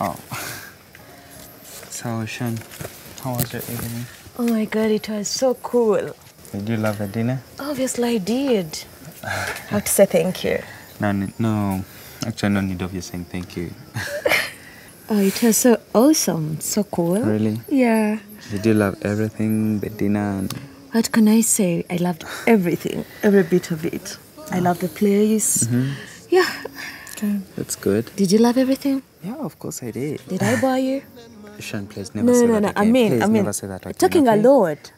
Oh. So, Sean, how was your evening? Oh my god, it was so cool. Did you love the dinner? Obviously, I did. I have to say thank you. No, no. Actually, no need of you saying thank you. Oh, it was so awesome, so cool. Really? Yeah. Did you love everything? The dinner? And... What can I say? I loved everything, every bit of it. I oh. loved the place. Mm-hmm. Yeah. Okay, that's good. Did you love everything? Yeah, of course I did. Did I buy you? Sean, please never No, say no, that no. again. I mean, please I mean, never say that again. talking okay? a lot.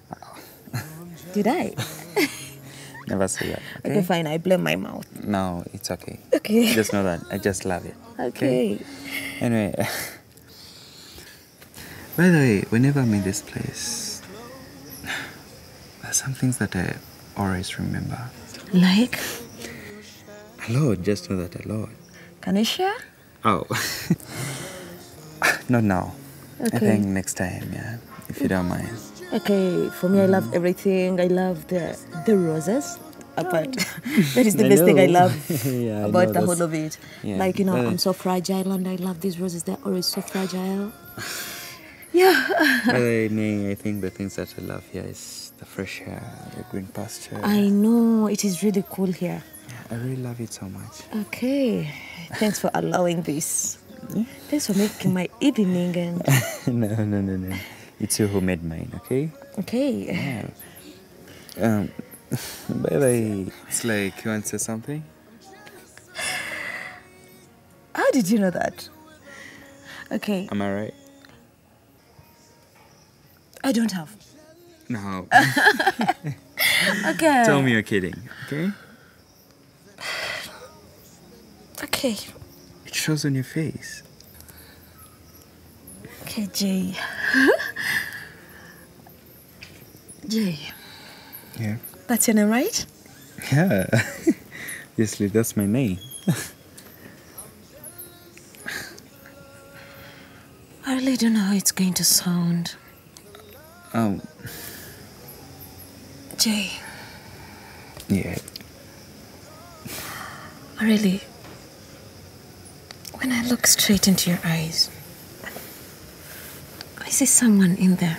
Did I? Never say that. Okay? Okay, fine. I blame my mouth. No, it's okay. Okay. Just know that I just love it. Okay. Anyway, by the way, whenever I'm in this place, there's some things that I always remember. Like, A lot, just know that a lot. Can you share? Oh, not now. I think next time, yeah, if you don't mind. Okay, for me, I love everything. I love the the roses. But that is the I best thing I love Yeah, about know, the whole of it. yeah, Like you know, uh, I'm so fragile, and I love these roses. They're always so fragile. Yeah. By the way, I think the things that I love here is the fresh air, the green pasture. I know it is really cool here. I really love it so much. Okay, thanks for allowing this. Thanks for making my evening and no, no, no, no. It's you who made mine, okay? okay. Yeah. Um, by the way, it's like you want to say something? How did you know that? Okay, Am I right? I don't have. No. Okay. Tell me you're kidding, okay? Okay. It shows on your face. Okay, Jay. Jay, Yeah. that's your name, right? Yeah. Obviously, that's my name. I really don't know how it's going to sound. Um, Jay, yeah. really, look straight into your eyes, I see someone in there.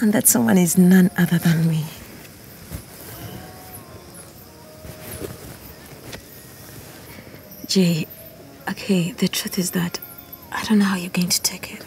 And that someone is none other than me. Jay, okay, the truth is that I don't know how you're going to take it.